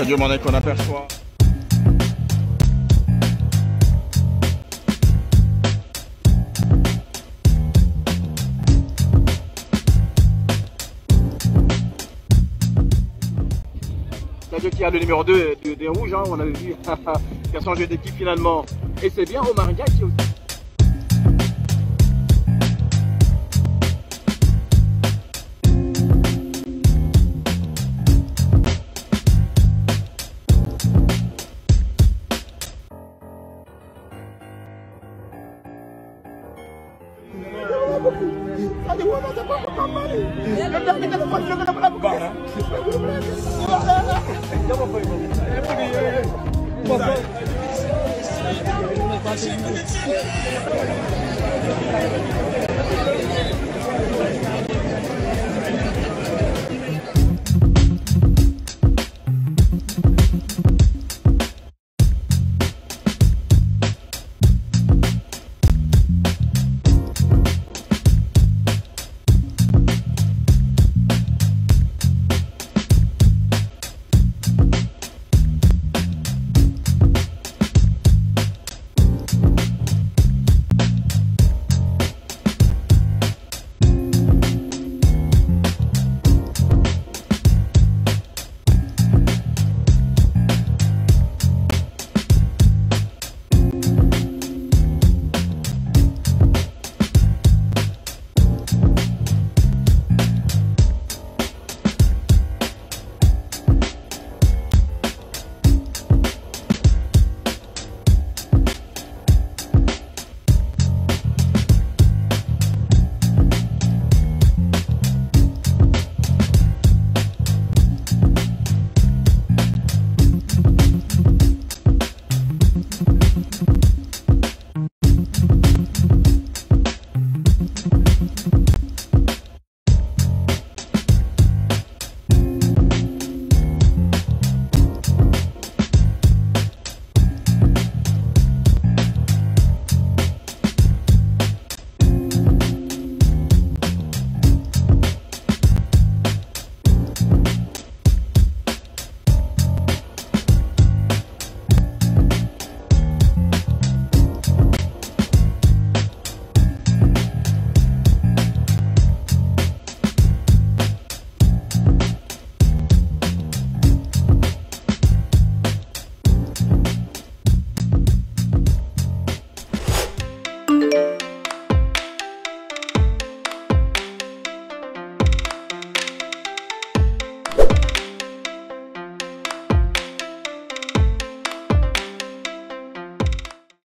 Sadio Mané qu'on aperçoit. Sadio qui a le numéro 2 des, rouges, hein, on avait vu qui a changé d'équipe finalement. Et c'est bien Omar Dia qui aussi. Ada gua masa papa kembali. Kita kita lepas dulu kita